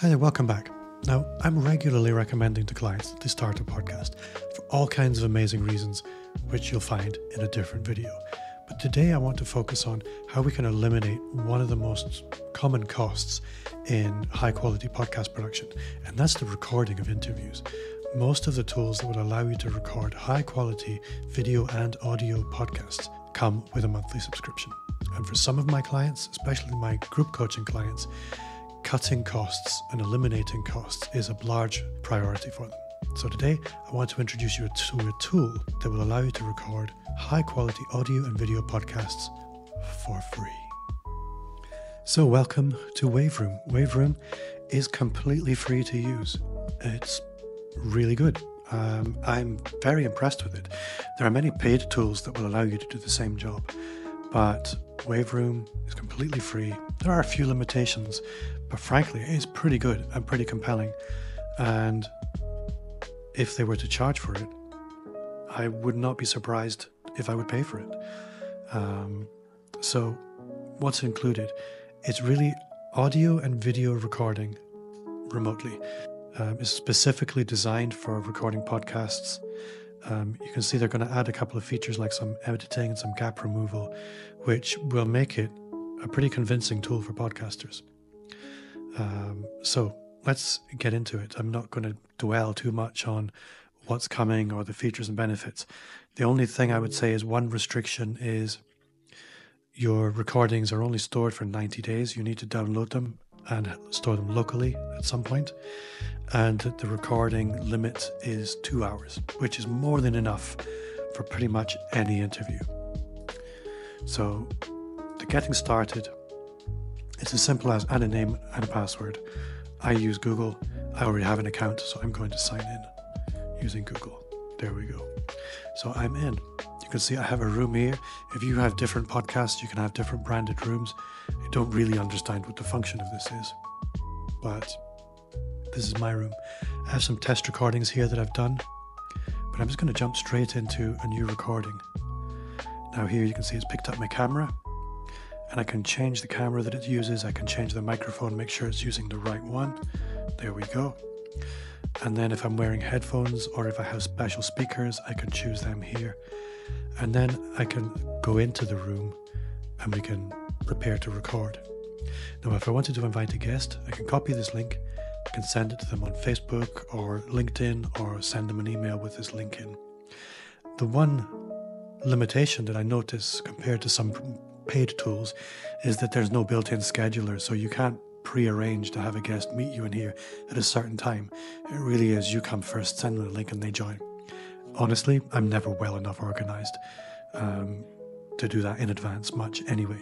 Hi there, welcome back. Now, I'm regularly recommending to clients that they start a podcast for all kinds of amazing reasons, which you'll find in a different video. But today I want to focus on how we can eliminate one of the most common costs in high quality podcast production, and that's the recording of interviews. Most of the tools that would allow you to record high quality video and audio podcasts come with a monthly subscription. And for some of my clients, especially my group coaching clients, cutting costs and eliminating costs is a large priority for them. So today, I want to introduce you to a tool that will allow you to record high quality audio and video podcasts for free. So, welcome to Waveroom. Waveroom is completely free to use. It's really good. Um, I'm very impressed with it. There are many paid tools that will allow you to do the same job, but Waveroom is completely free. There are a few limitations, but frankly, it is pretty good and pretty compelling. And if they were to charge for it, I would not be surprised if I would pay for it. Um, so, what's included? It's really audio and video recording remotely. Um, it's specifically designed for recording podcasts. Um, you can see they're going to add a couple of features like some editing and some gap removal, which will make it a pretty convincing tool for podcasters. Um, so let's get into it. I'm not going to dwell too much on what's coming or the features and benefits. The only thing I would say is one restriction is your recordings are only stored for 90 days. You need to download them and store them locally at some point. And the recording limit is two hours, which is more than enough for pretty much any interview. So, to getting started, it's as simple as add a name and a password. I use Google. I already have an account, so I'm going to sign in using Google. There we go. So I'm in. Can see I have a room here. If you have different podcasts, you can have different branded rooms. I don't really understand what the function of this is, but this is my room. I have some test recordings here that I've done, but I'm just going to jump straight into a new recording. Now, here you can see it's picked up my camera, and I can change the camera that it uses. I can change the microphone, make sure it's using the right one. There we go. And then if I'm wearing headphones or if I have special speakers, I can choose them here. And then I can go into the room and we can prepare to record. Now, if I wanted to invite a guest, I can copy this link, I can send it to them on Facebook or LinkedIn or send them an email with this link in. The one limitation that I notice compared to some paid tools is that there's no built in scheduler, so you can't pre-arrange to have a guest meet you in here at a certain time. It really is you come first, send them the link, and they join. Honestly, I'm never well enough organized um, to do that in advance much anyway.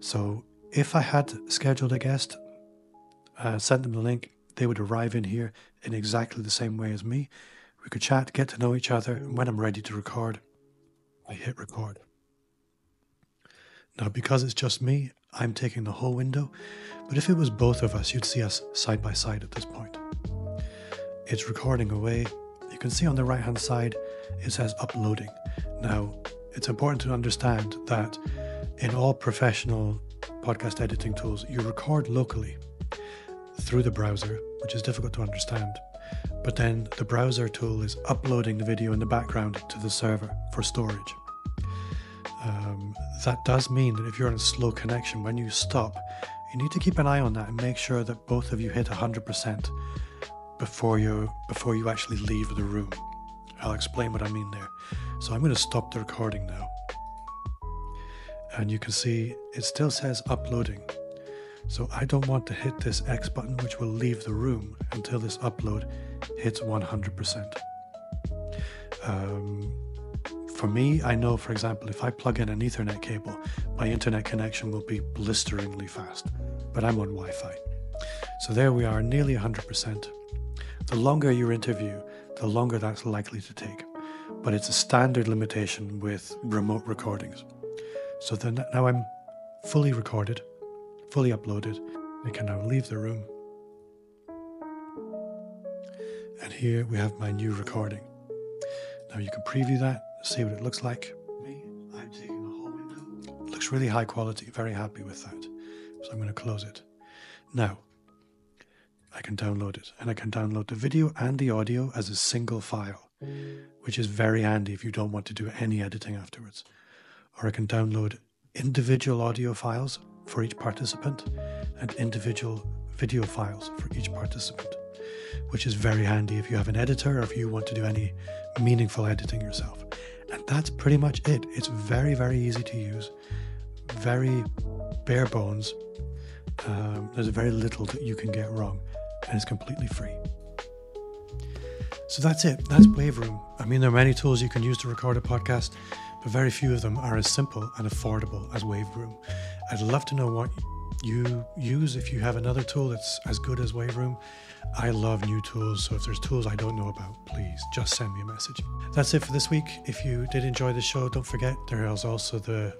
So if I had scheduled a guest, uh, sent them the link, they would arrive in here in exactly the same way as me. We could chat, get to know each other, and when I'm ready to record, I hit record. Now, because it's just me, I'm taking the whole window, but if it was both of us, you'd see us side by side at this point. It's recording away. You can see on the right hand side, it says uploading. Now, it's important to understand that in all professional podcast editing tools, you record locally through the browser, which is difficult to understand. But then the browser tool is uploading the video in the background to the server for storage. Um, that does mean that if you're on a slow connection, when you stop, you need to keep an eye on that and make sure that both of you hit 100% before you before you actually leave the room. I'll explain what I mean there. So I'm going to stop the recording now. And you can see it still says uploading. So I don't want to hit this X button, which will leave the room until this upload hits 100%. Um, for me, I know, for example, if I plug in an Ethernet cable, my internet connection will be blisteringly fast, but I'm on Wi Fi. So there we are, nearly 100%. The longer your interview, the longer that's likely to take, but it's a standard limitation with remote recordings. So then now I'm fully recorded, fully uploaded. I can now leave the room. And here we have my new recording. Now you can preview that see what it looks like. Me, I'm taking a whole window. Looks really high quality, very happy with that. So I'm going to close it. Now, I can download it. And I can download the video and the audio as a single file, which is very handy if you don't want to do any editing afterwards. Or I can download individual audio files for each participant and individual video files for each participant, which is very handy if you have an editor or if you want to do any meaningful editing yourself. That's pretty much it. It's very, very easy to use, very bare bones. Um, there's very little that you can get wrong, and it's completely free. So that's it. That's Waveroom. I mean, there are many tools you can use to record a podcast, but very few of them are as simple and affordable as Waveroom. I'd love to know what you use if you have another tool that's as good as Waveroom. I love new tools, so if there's tools I don't know about, please just send me a message. That's it for this week. If you did enjoy the show, don't forget there is also the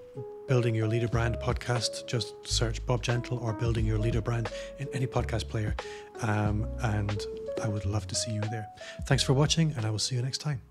Building Your Leader Brand podcast. Just search Bob Gentle or Building Your Leader Brand in any podcast player, um, and I would love to see you there. Thanks for watching, and I will see you next time.